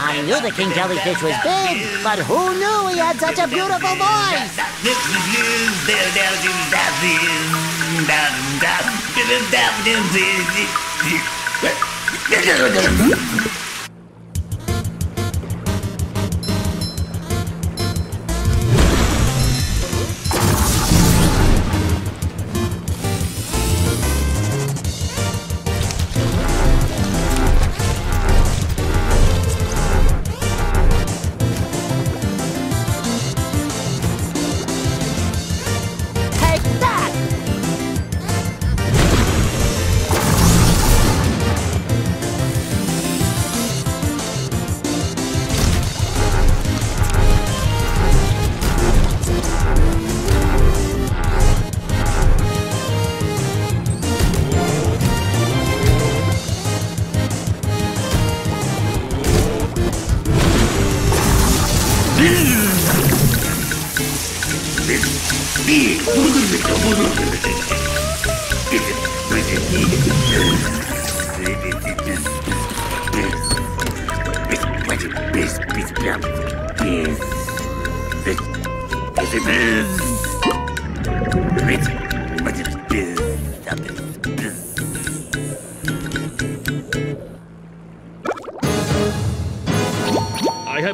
I knew the king jellyfish was big, but who knew he had such a beautiful voice?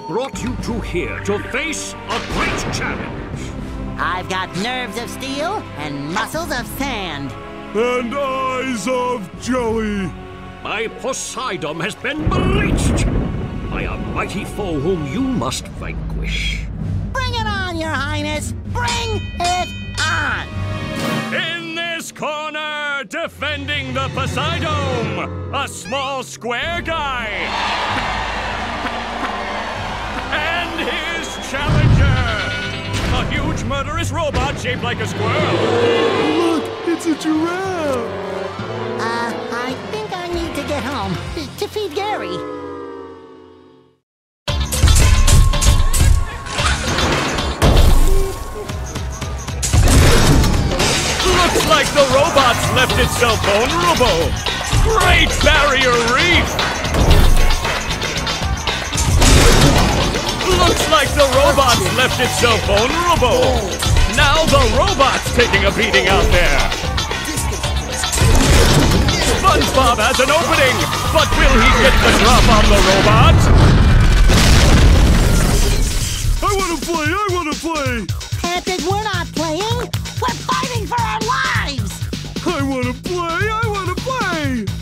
I brought you two here to face a great challenge. I've got nerves of steel and muscles of sand. And eyes of jelly. My Poseidome has been bleached by a mighty foe whom you must vanquish. Bring it on, your highness! Bring it on! In this corner, defending the Poseidome, a small square guy. Challenger, a huge murderous robot shaped like a squirrel. Look, it's a giraffe. Uh, I think I need to get home to feed Gary. Looks like the robot's left itself vulnerable. Great barrier reef! Looks like the robot's left itself vulnerable. Now the robot's taking a beating out there. SpongeBob has an opening, but will he get the drop on the robot? I want to play. I want to play. Patrick, we're not playing. We're fighting for our lives. I want to play. I want to play.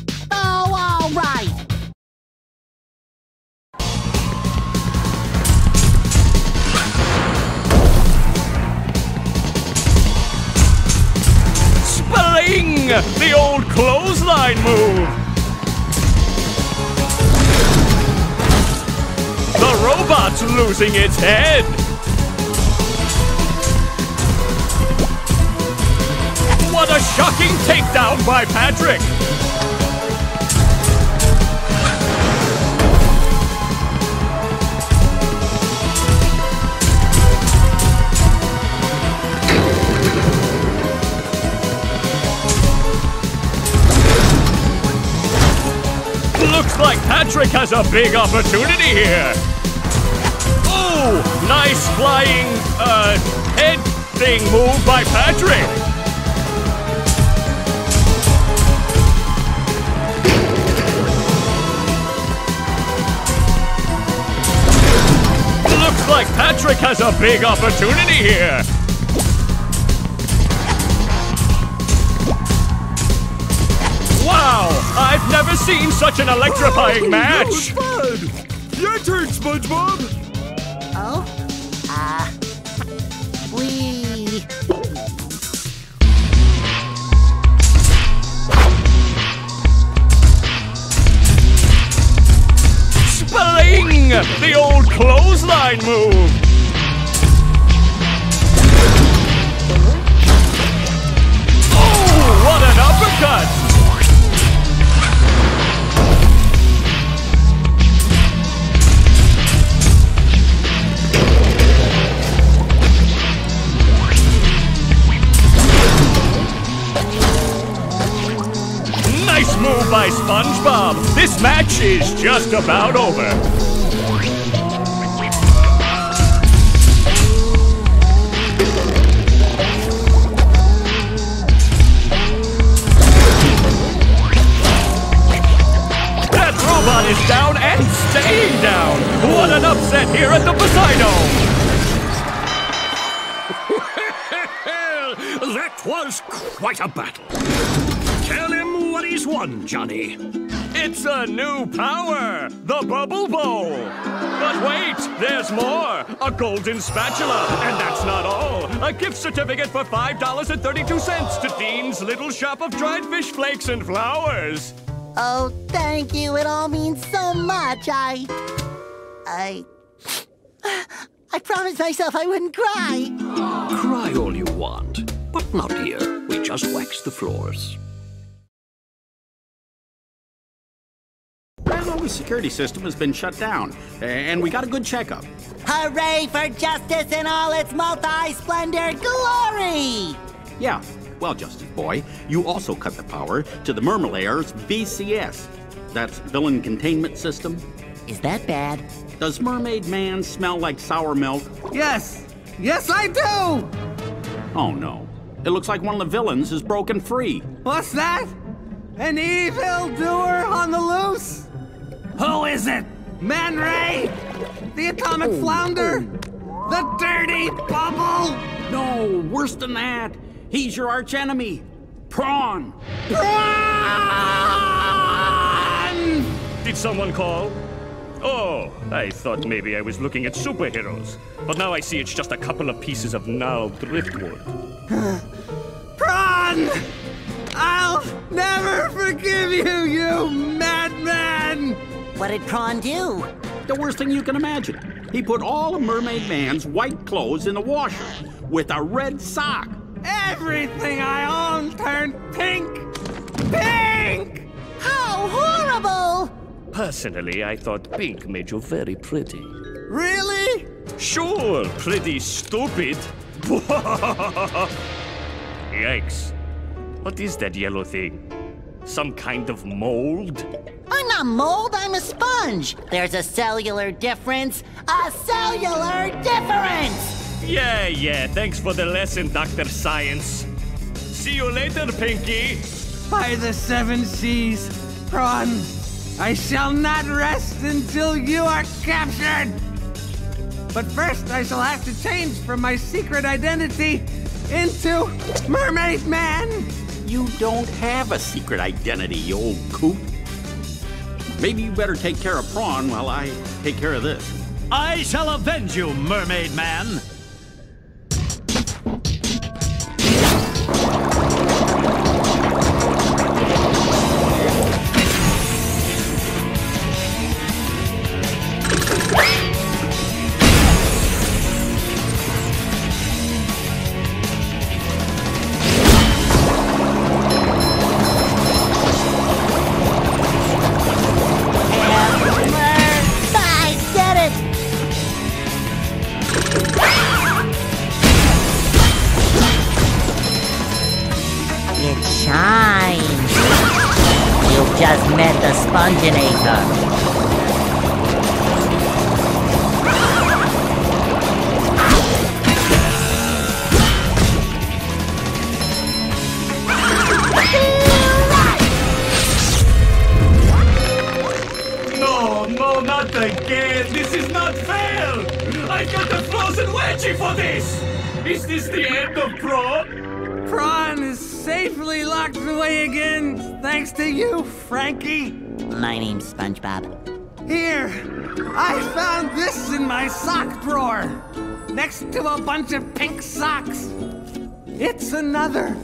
The old clothesline move! The robot's losing its head! What a shocking takedown by Patrick! Like Patrick has a big opportunity here. Ooh, nice flying, uh, head thing move by Patrick. Looks like Patrick has a big opportunity here. I've never seen such an electrifying That was match. fun. Your turn, SpongeBob. Oh? Uh. We. Spelling! The old clothesline move! Just about over. That robot is down and staying down. What an upset here at the Poseidome. That was quite a battle. Tell him what he's won, Johnny. It's a new power, the Bubble Bowl. But wait, there's more. A golden spatula, and that's not all. A gift certificate for $5.32 to Dean's Little Shop of Dried Fish Flakes and Flowers. Oh, thank you. It all means so much. I. I. I promised myself I wouldn't cry. Cry all you want, but not here. We just wax the floors. Well, security system has been shut down, and we got a good checkup. Hooray for justice in all its multi splendor glory! Yeah, well, Justice Boy, you also cut the power to the Mermalair's VCS. That's Villain Containment System. Is that bad? Does Mermaid Man smell like sour milk? Yes! Yes, I do! Oh no. It looks like one of the villains is broken free. What's that? An evil doer on the loose? Who is it? Man Ray? The atomic oh. flounder? The dirty bubble? No, worse than that. He's your archenemy. Prawn. Prawn! Did someone call? Oh, I thought maybe I was looking at superheroes. But now I see it's just a couple of pieces of gnarled driftwood. Prawn! I'll never forgive you, you madman! What did Prawn do? The worst thing you can imagine. He put all of Mermaid Man's white clothes in the washer with a red sock. Everything I own turned pink! Pink! How horrible! Personally, I thought pink made you very pretty. Really? Sure, pretty stupid. Yikes. What is that yellow thing? Some kind of mold? I'm not mold, I'm a sponge. There's a cellular difference. A cellular difference! Yeah, yeah, thanks for the lesson, Dr. Science. See you later, Pinky. By the seven seas, Prawn, I shall not rest until you are captured! But first, I shall have to change from my secret identity into Mermaid Man! You don't have a secret identity, you old coot. Maybe you better take care of Prawn while I take care of this. I shall avenge you, Mermaid Man! Is this the end of Prawn? Prawn is safely locked away again, thanks to you, Frankie. My name's SpongeBob. Here, I found this in my sock drawer, next to a bunch of pink socks. It's another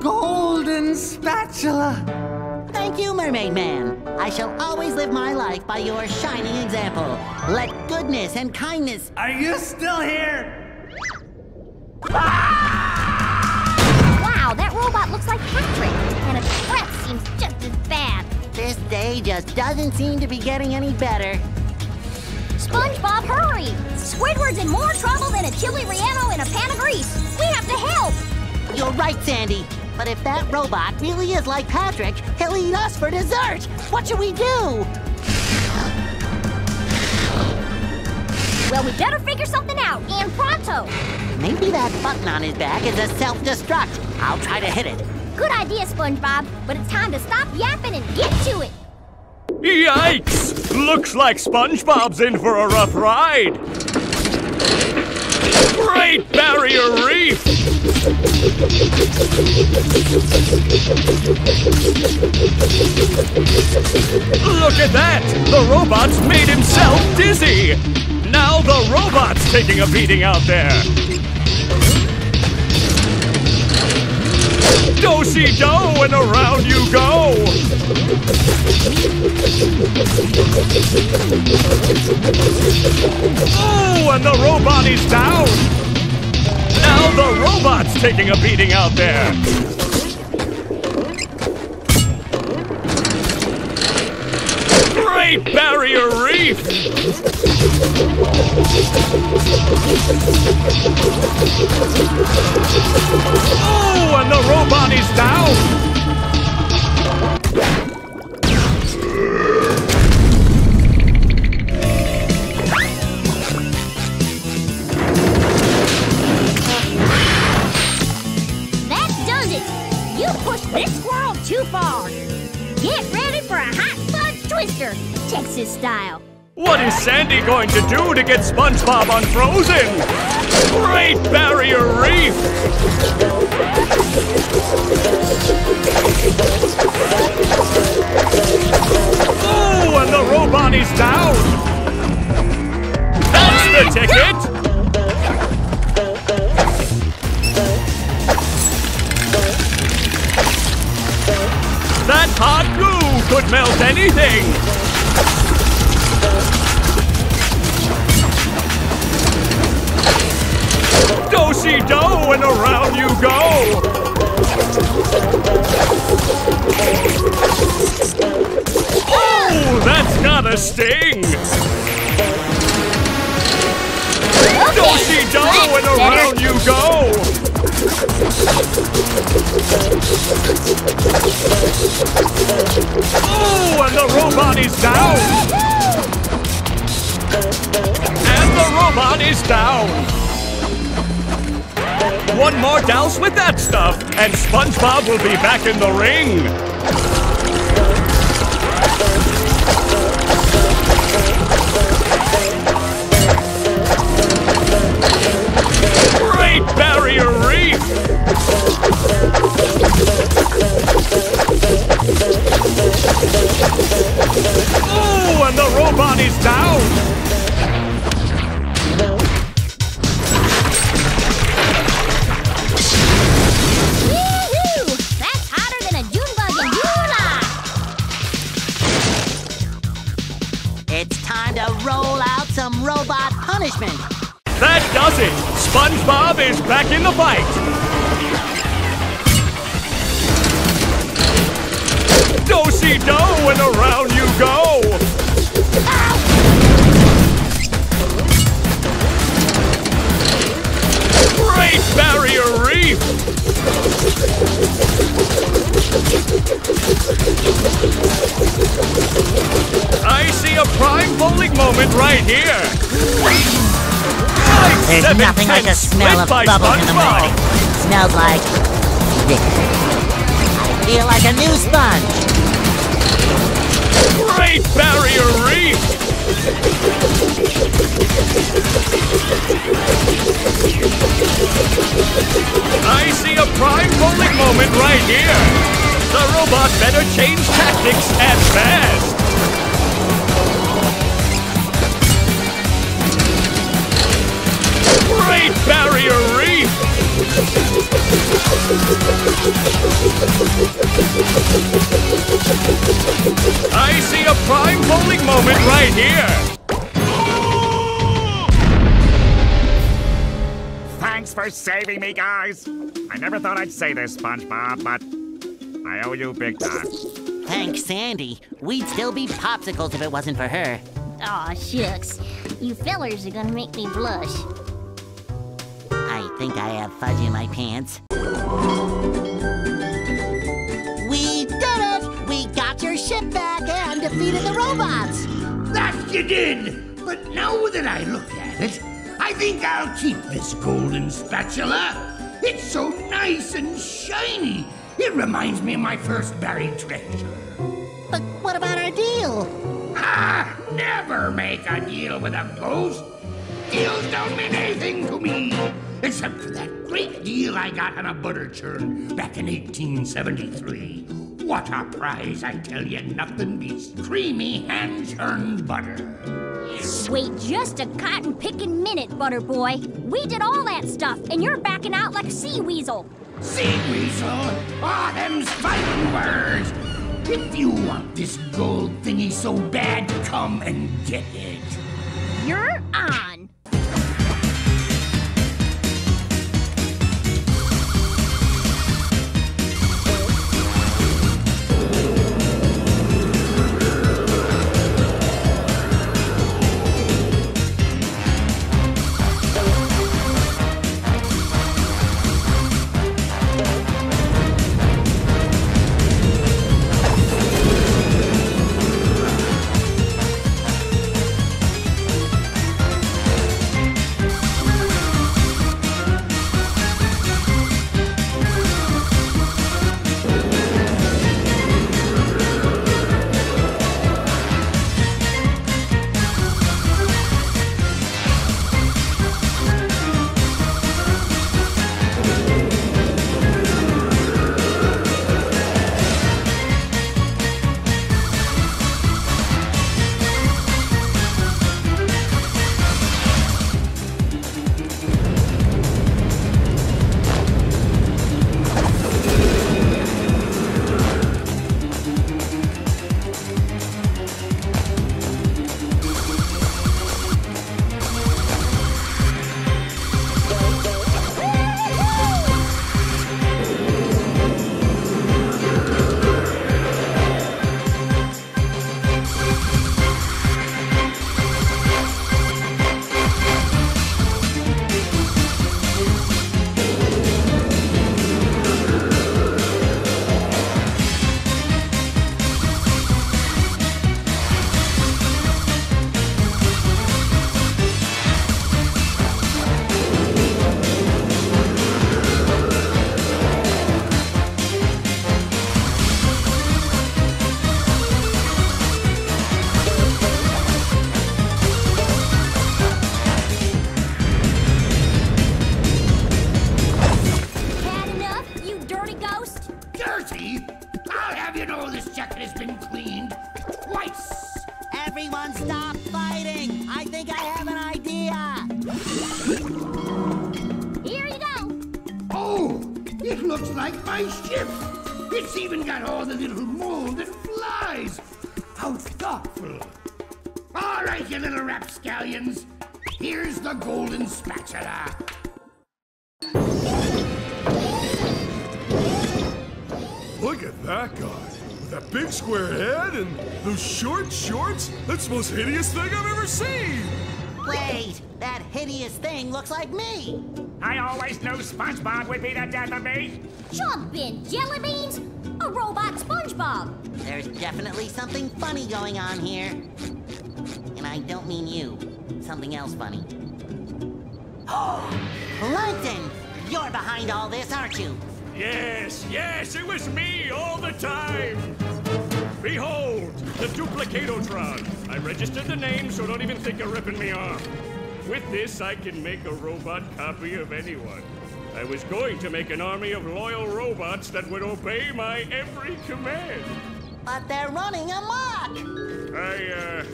golden spatula. Thank you, Mermaid Man. I shall always live my life by your shining example. Let goodness and kindness. Are you still here? Wow, that robot looks like Patrick, and its breath seems just as bad. This day just doesn't seem to be getting any better. SpongeBob, hurry! Squidward's in more trouble than a chili relleno in a pan of grease. We have to help! You're right, Sandy. But if that robot really is like Patrick, he'll eat us for dessert. What should we do? Well, we better figure something out, and pronto. Maybe that button on his back is a self-destruct. I'll try to hit it. Good idea, SpongeBob, but it's time to stop yapping and get to it. Yikes! Looks like SpongeBob's in for a rough ride. Great Barrier Reef! Look at that! The robot's made himself dizzy! Now the robot's taking a beating out there! Do-si-do and around you go! Oh, and the robot is down! Now the robot's taking a beating out there! Great Barrier Reef! Oh, and the robot is down! That does it. You pushed this squirrel too far. Get ready for a hot fudge twister, Texas style. What is Sandy going to do to get SpongeBob unfrozen? Great Barrier Reef! Oh, and the robot is down! That's the ticket! That hot glue could melt anything! Do-si-do and around you go! Oh, that's gotta sting! Do-si-do and around you go! Oh, and the robot is down! And the robot is down! One more douse with that stuff, and SpongeBob will be back in the ring! Smells like victory. I feel like a new sponge. Great Barrier Reef! I see a prime bowling moment right here! The robot better change tactics and fast! Great Barrier Reef! I see a prime bowling moment right here! Thanks for saving me, guys. I never thought I'd say this, SpongeBob, but I owe you big time. Thanks, Sandy. We'd still be popsicles if it wasn't for her. Aw, shucks. You fellers are gonna make me blush. I think I have fudge in my pants. We did it! We got your ship back and defeated the robots. That you did! But now that I look at it, I think I'll keep this golden spatula. It's so nice and shiny. It reminds me of my first buried treasure. But what about our deal? Ah, never make a deal with a ghost. Deals don't mean anything to me, except for that great deal I got on a butter churn back in 1873. What a prize, I tell you, nothing beats creamy hand-churned butter. Wait just a cotton picking minute, Butter Boy. We did all that stuff, and you're backing out like a sea weasel. Sea weasel? Ah, them's fighting words. If you want this gold thingy so bad, come and get it. Square head and those short shorts. That's the most hideous thing I've ever seen. Wait, that hideous thing looks like me! I always knew SpongeBob would be the death of me. Jump in, jelly beans. A robot SpongeBob. There's definitely something funny going on here. And I don't mean you. Something else funny. Oh, Plankton! You're behind all this, aren't you? Yes, yes, it was me all the time. Behold, the Duplicatotron. I registered the name, so don't even think of ripping me off. With this, I can make a robot copy of anyone. I was going to make an army of loyal robots that would obey my every command. But they're running amok! I, uh,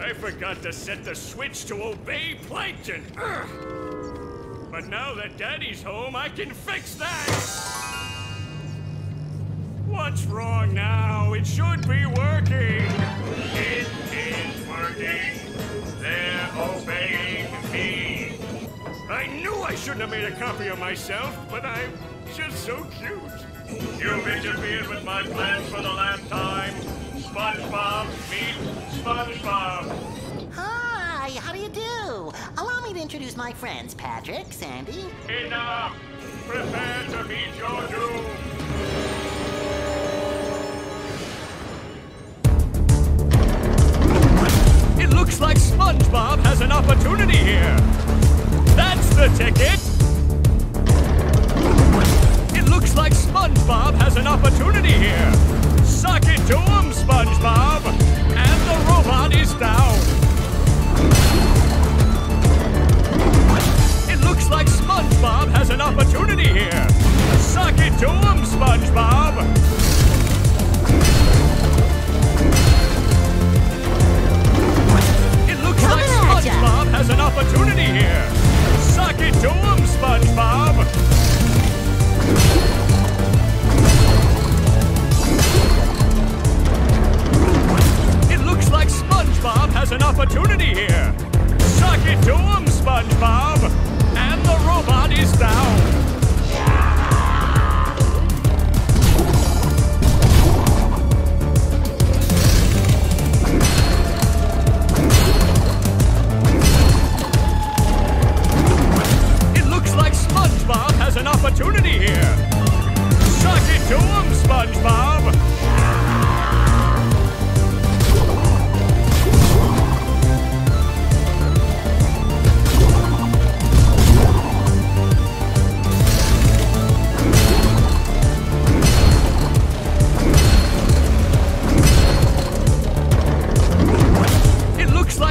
I forgot to set the switch to obey Plankton. Ugh. But now that Daddy's home, I can fix that! What's wrong now? It should be working! It is working! They're obeying me! I knew I shouldn't have made a copy of myself, but I'm just so cute. You've interfered with my plans for the last time. SpongeBob meet SpongeBob. Hi, how do you do? Allow me to introduce my friends, Patrick, Sandy. Enough! Prepare to meet your doom! It looks like SpongeBob has an opportunity here. That's the ticket. It looks like SpongeBob has an opportunity here. Suck it to him, SpongeBob. And the robot is down. It looks like SpongeBob has an opportunity here. Suck it to him, SpongeBob. Ya. SpongeBob has an opportunity here.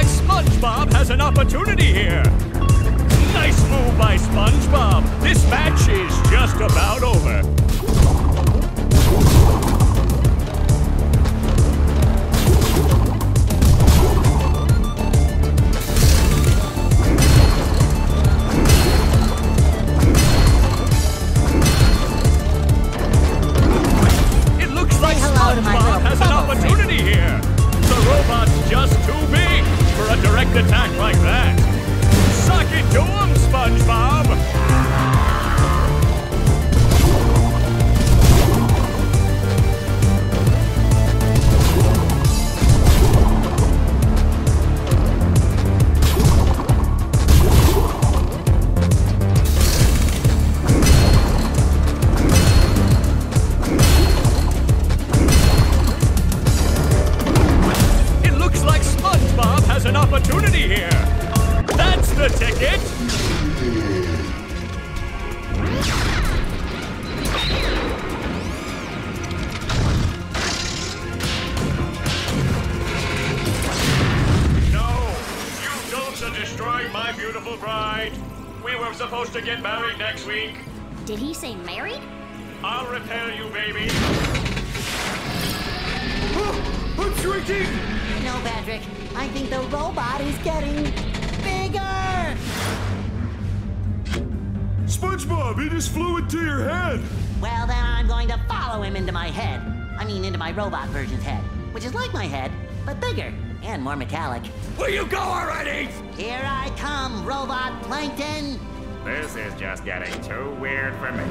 SpongeBob has an opportunity here. Nice move by SpongeBob. This match is just about over. Opportunity here. That's the ticket. No, you don'ts are destroying my beautiful bride. We were supposed to get married next week. Did he say married? I'll repair you, baby. I'm shrinking! No, Patrick. I think the robot is getting bigger. SpongeBob, he just flew into your head! Well, then I'm going to follow him into my head. I mean, into my robot version's head, which is like my head, but bigger and more metallic. Will you go already? Here I come, robot plankton. This is just getting too weird for me.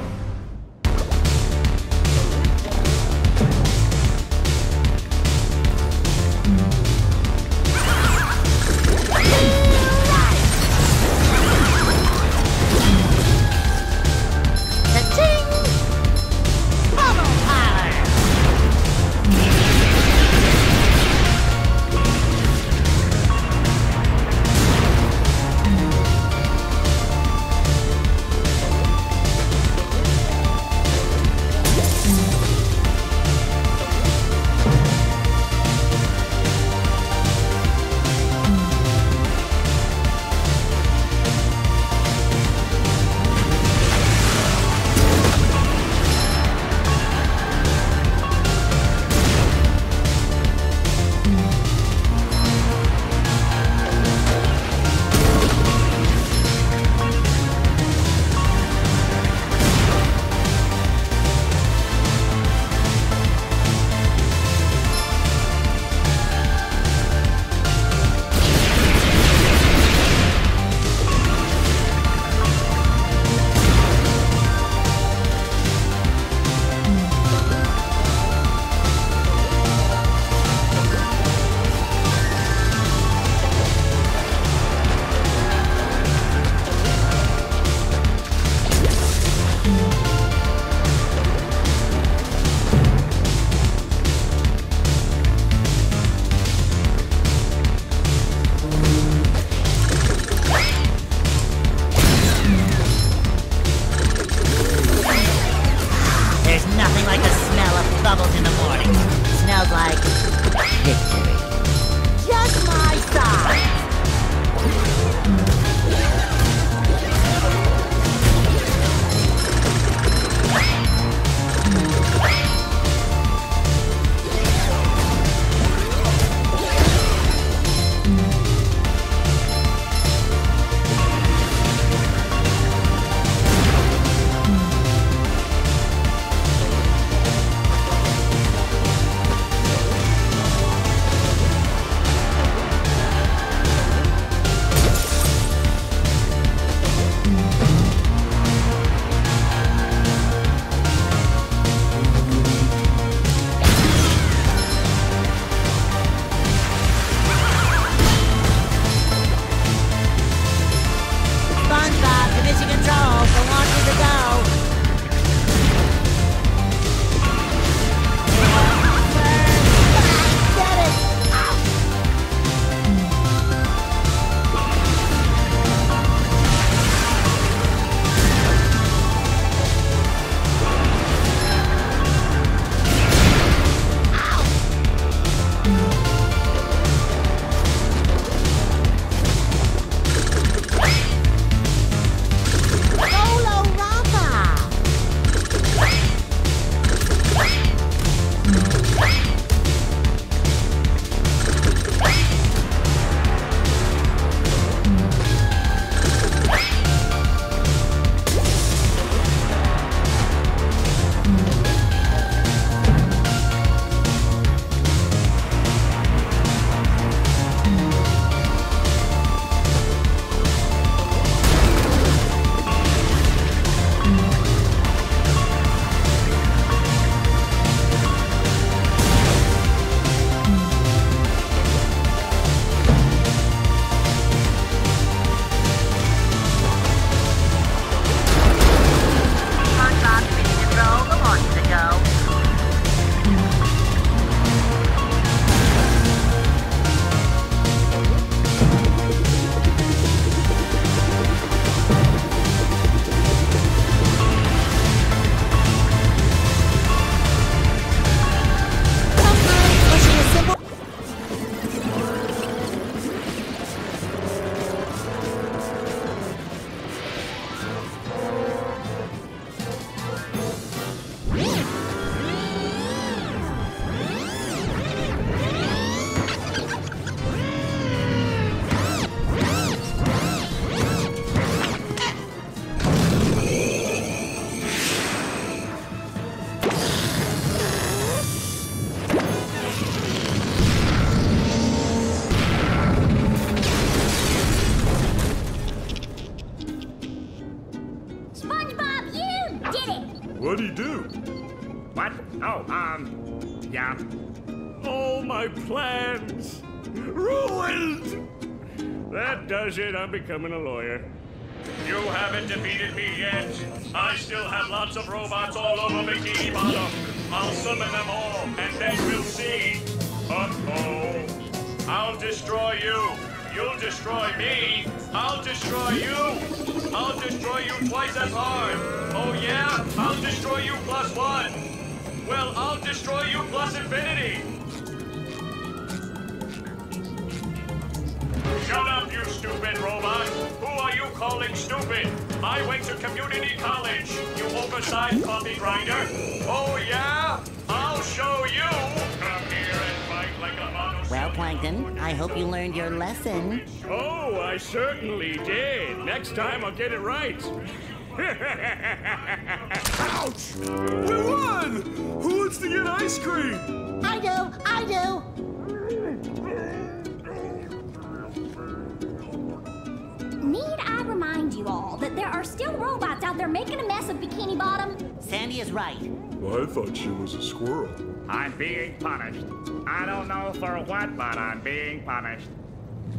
Oh, um, yeah. All my plans ruined. That does it. I'm becoming a lawyer. You haven't defeated me yet. I still have lots of robots all over Bikini Bottom. I'll summon them all, and then we'll see. Uh-oh. I'll destroy you. You'll destroy me. I'll destroy you. I'll destroy you twice as hard. Oh yeah? I'll destroy you plus one. Well, I'll destroy you plus infinity. Shut up, you stupid robot! Who are you calling stupid? I went to community college, you oversized coffee grinder! Oh, yeah? I'll show you! Come here and fight like a mono... Well, Plankton, I hope you learned your lesson. Oh, I certainly did. Next time I'll get it right. Ouch! We won! Who wants to get ice cream? I do, I do. Need I remind you all that there are still robots out there making a mess of Bikini Bottom? Sandy is right. Well, I thought she was a squirrel. I'm being punished. I don't know for what, but I'm being punished.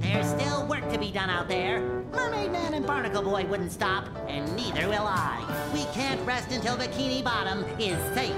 There's still work to be done out there. Mermaid Man and Barnacle Boy wouldn't stop, and neither will I. We can't rest until Bikini Bottom is safe.